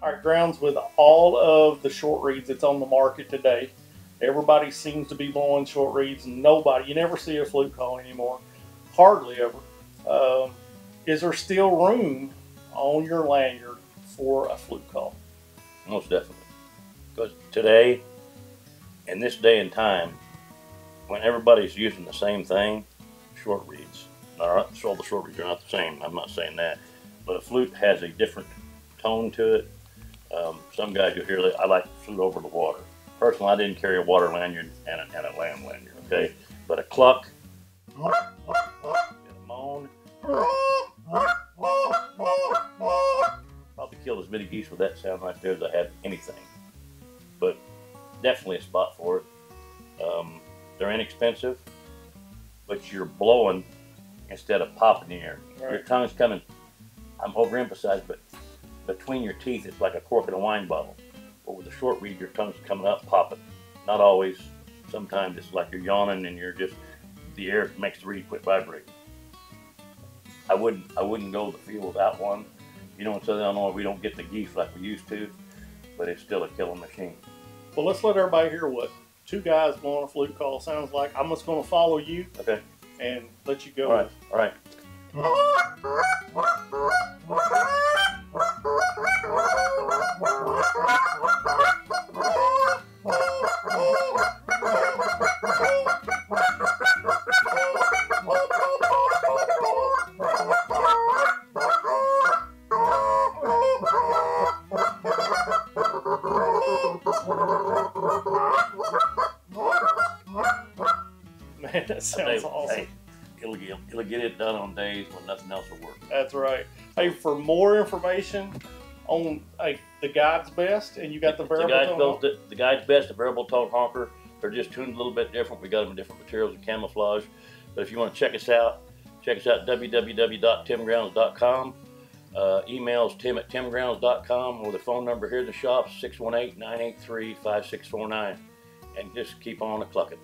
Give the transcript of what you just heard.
All right, grounds with all of the short reeds that's on the market today. Everybody seems to be blowing short reeds. Nobody, you never see a flute call anymore, hardly ever. Um, is there still room on your lanyard for a flute call? Most definitely. Because today, in this day and time, when everybody's using the same thing, short right, so all the short reeds are not the same. I'm not saying that, but a flute has a different tone to it. Um, some guys you'll hear that I like flute over the water. Personally, I didn't carry a water lanyard and a, and a lamb lanyard. Okay, but a cluck, and a moan, probably killed as many geese with that sound right there as I had anything. But definitely a spot for it. Um, they're inexpensive, but you're blowing instead of popping the air. Your tongue's coming. I'm overemphasized, but between your teeth, it's like a cork in a wine bottle. But with a short reed, your tongue's coming up, popping. Not always. Sometimes it's like you're yawning and you're just the air makes the reed quit vibrating. I wouldn't I wouldn't go to the field without one. You know, in Southern Illinois, we don't get the geese like we used to, but it's still a killing machine. Well, let's let everybody hear what two guys blowing a flute call sounds like. I'm just going to follow you Okay. and let you go. All right. All right. that sounds you, awesome. Hey, it'll, get, it'll get it done on days when nothing else will work. That's right. Hey, for more information on like the God's Best, and you got the the variable tone the, the guys best the variable tone honker. They're just tuned a little bit different. We got them in different materials and camouflage. But if you want to check us out, check us out at www.timgrounds.com. Uh, emails tim at timgrounds.com or the phone number here in the shop 618-983-5649 and just keep on a clucking.